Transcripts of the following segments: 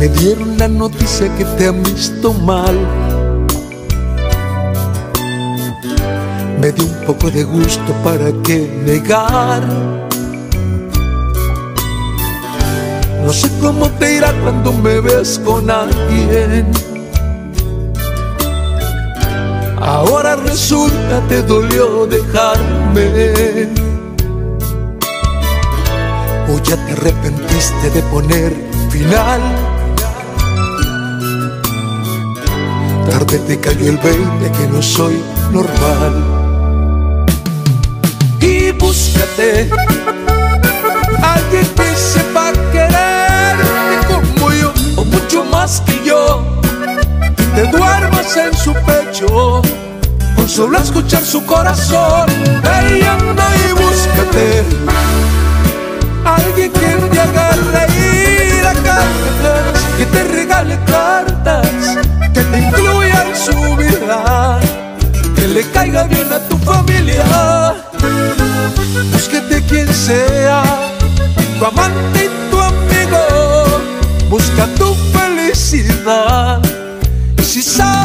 Me dieron la noticia que te han visto mal. Me dio un poco de gusto para que negar. No sé cómo te irá cuando me ves con alguien. Ahora resulta te dolió dejarme. O ya te arrepentiste de poner final. Tarde te cayó el 20 que no soy normal. Y búscate en su pecho, con solo escuchar su corazón. Ey, anda y búscate alguien que te haga reír a carcajadas, que te regale cartas, que te incluya en su vida, que le caiga bien a tu familia. Búsquete quien sea, tu amante y tu amigo, busca tu felicidad. Y si sabes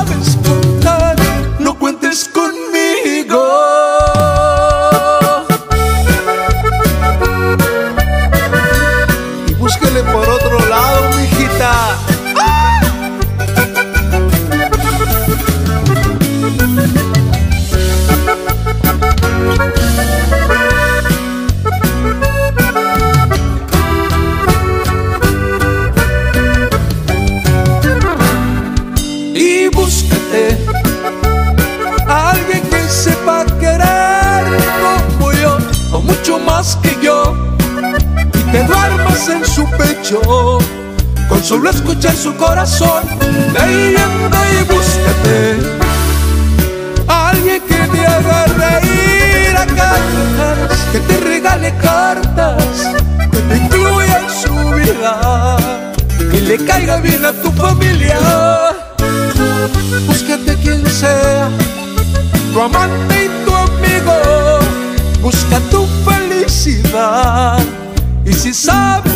en su pecho con solo escuchar su corazón. Ve anda y búscate alguien que te haga reír a carcajadas, que te regale cartas, que te incluya en su vida, que le caiga bien a tu familia. Búscate quien sea, tu amante y tu amigo, busca tu felicidad. Y si sabes